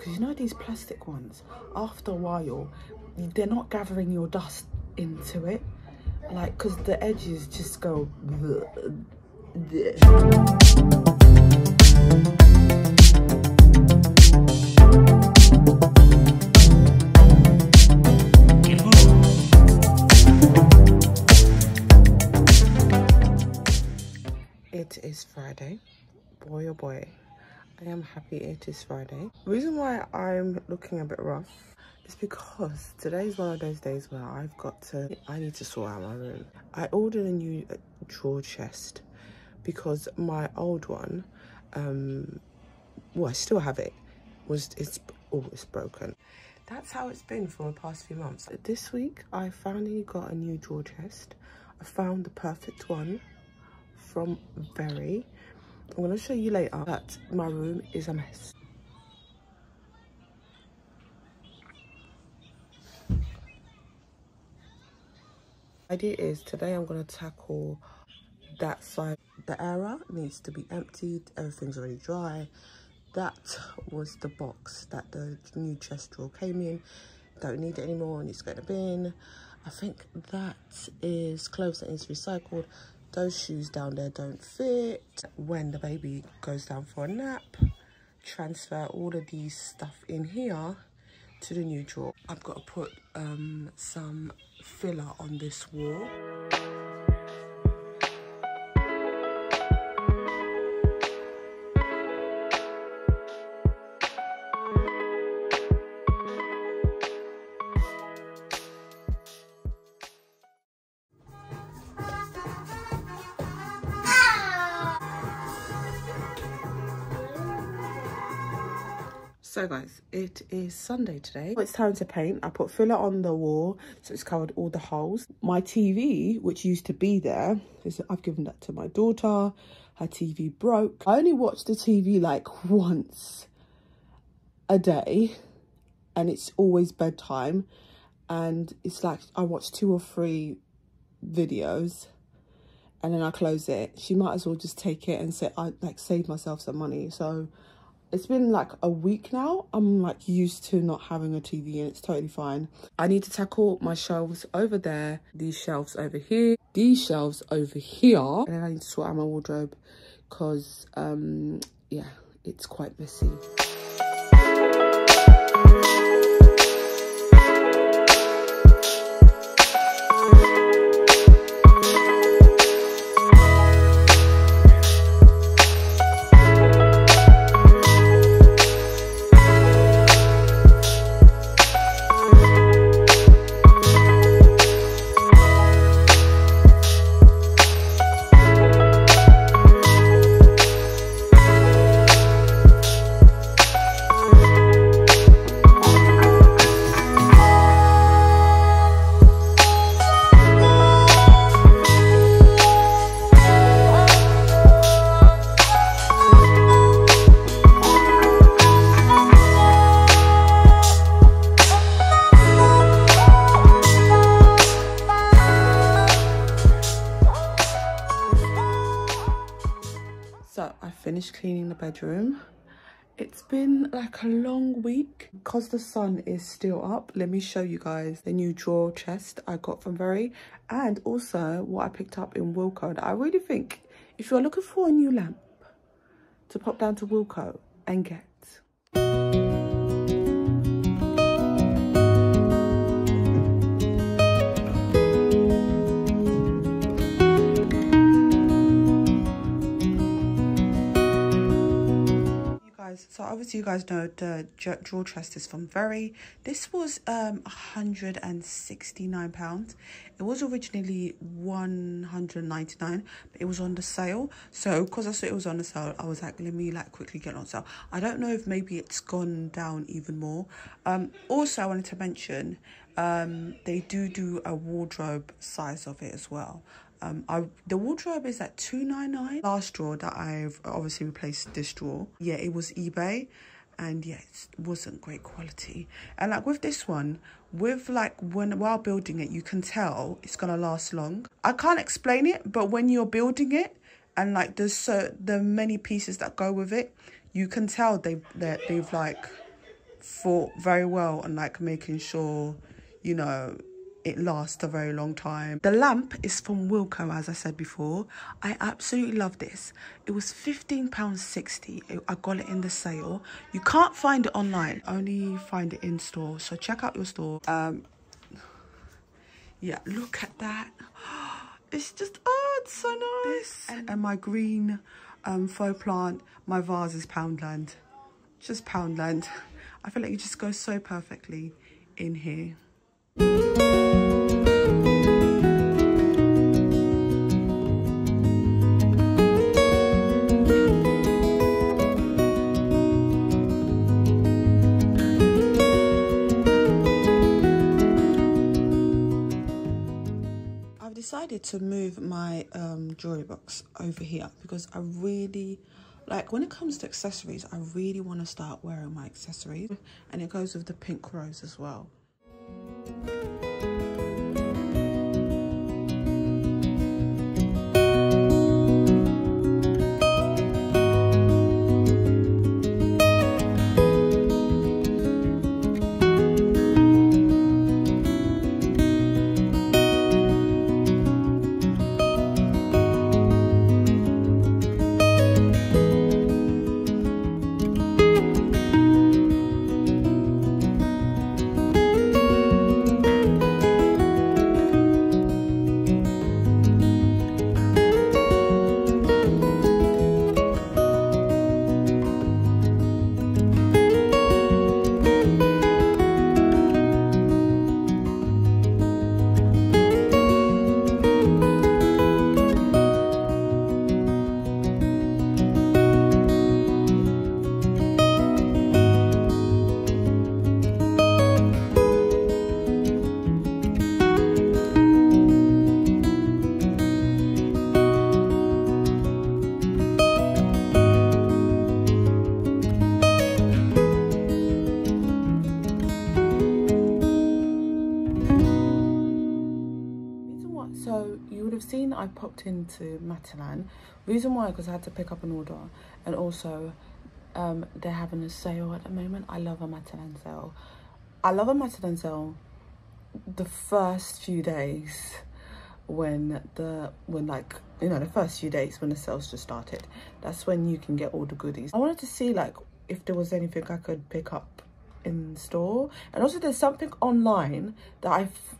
because you know these plastic ones after a while they're not gathering your dust into it. Like because the edges just go it is friday. Boy oh boy I am happy it is Friday. The reason why I'm looking a bit rough is because today is one of those days where I've got to, I need to sort out my room. I ordered a new uh, drawer chest because my old one, um, well, I still have it, was, it's, oh, broken. That's how it's been for the past few months. This week, I finally got a new drawer chest. I found the perfect one from Very I'm to show you later that my room is a mess. idea is today I'm going to tackle that side. The area needs to be emptied. Everything's already dry. That was the box that the new chest drawer came in. Don't need it anymore. Needs to go in the bin. I think that is clothes that needs recycled those shoes down there don't fit. When the baby goes down for a nap transfer all of these stuff in here to the new drawer. I've got to put um, some filler on this wall So guys, it is Sunday today. It's time to paint. I put filler on the wall so it's covered all the holes. My TV, which used to be there, is I've given that to my daughter. Her TV broke. I only watch the TV like once a day and it's always bedtime. And it's like I watch two or three videos and then I close it. She might as well just take it and say I like save myself some money. So it's been like a week now. I'm like used to not having a tv and it's totally fine. I need to tackle my shelves over there. These shelves over here. These shelves over here. And then i need to sort out my wardrobe because um yeah it's quite messy finished cleaning the bedroom. It's been like a long week because the sun is still up. Let me show you guys the new drawer chest I got from Very and also what I picked up in Wilko. I really think if you're looking for a new lamp to pop down to Wilko and get guys so obviously you guys know the drawer chest is from very. This was um 169 pounds. It was originally 199 but it was on the sale. So because i saw it was on the sale i was like let me like quickly get on sale. I don't know if maybe it's gone down even more. Um also i wanted to mention um they do do a wardrobe size of it as well um, I, the wardrobe is at two nine nine. Last drawer that I've obviously replaced this drawer. Yeah, it was eBay and yeah, it wasn't great quality. And like with this one, with like when while building it, you can tell it's gonna last long. I can't explain it, but when you're building it and like there's so the many pieces that go with it, you can tell they've they've like thought very well on like making sure, you know, it lasts a very long time. The lamp is from Wilko, as I said before. I absolutely love this. It was £15.60. I got it in the sale. You can't find it online, only find it in store. So check out your store. Um, yeah, look at that. It's just, oh, it's so nice. And, and my green um, faux plant, my vase is Poundland. Just Poundland. I feel like it just goes so perfectly in here. I've decided to move my um, jewelry box over here because I really like when it comes to accessories I really want to start wearing my accessories. And it goes with the pink rose as well Música seen I popped into Matalan. Reason why, because I had to pick up an order. And also, um, they're having a sale at the moment. I love a Matalan sale. I love a Matalan sale the first few days when the when like you know the first few days when the sales just started that's when you can get all the goodies i wanted to see like if there was anything i could pick up in store and also there's something online that i've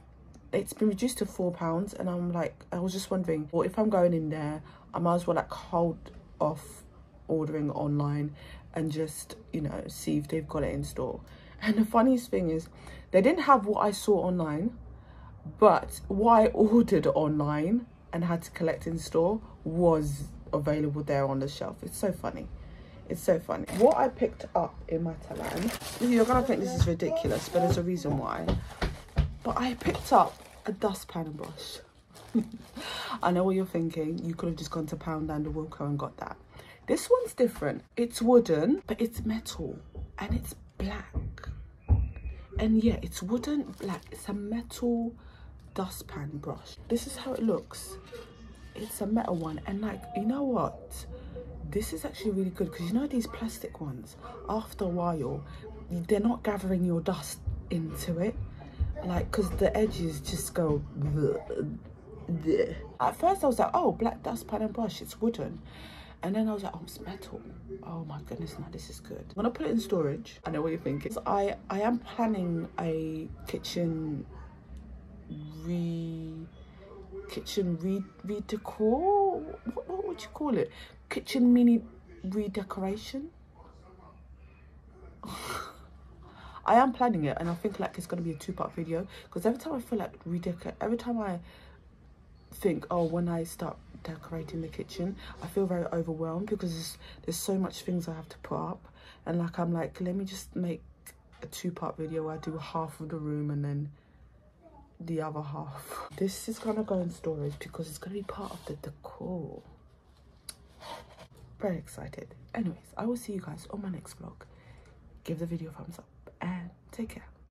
it's been reduced to four pounds and i'm like i was just wondering well if i'm going in there i might as well like hold off ordering online and just you know see if they've got it in store. And the funniest thing is they didn't have what i saw online but what i ordered online and had to collect in store was available there on the shelf. It's so funny. It's so funny. What i picked up in Matalan you're gonna think this is ridiculous but there's a reason why but I picked up a dustpan and brush. I know what you're thinking. You could have just gone to Poundland or Wilko and got that. This one's different. It's wooden, but it's metal and it's black. And yeah, it's wooden black. It's a metal dustpan brush. This is how it looks. It's a metal one. And like, you know what? This is actually really good because you know these plastic ones, after a while, they're not gathering your dust into it like because the edges just go bleh, at first i was like oh black dust pan and brush it's wooden. And then i was like oh it's metal. Oh my goodness now this is good. I'm gonna put it in storage i know what you're thinking. I i am planning a kitchen re kitchen re redecor? What, what would you call it? Kitchen mini redecoration I am planning it and I think like it's going to be a two-part video because every time I feel like redecorate, every time I think, oh, when I start decorating the kitchen, I feel very overwhelmed because there's, there's so much things I have to put up and like I'm like, let me just make a two-part video where I do half of the room and then the other half. This is gonna go in storage because it's gonna be part of the decor. Very excited. Anyways, I will see you guys on my next vlog. Give the video a thumbs up and take care.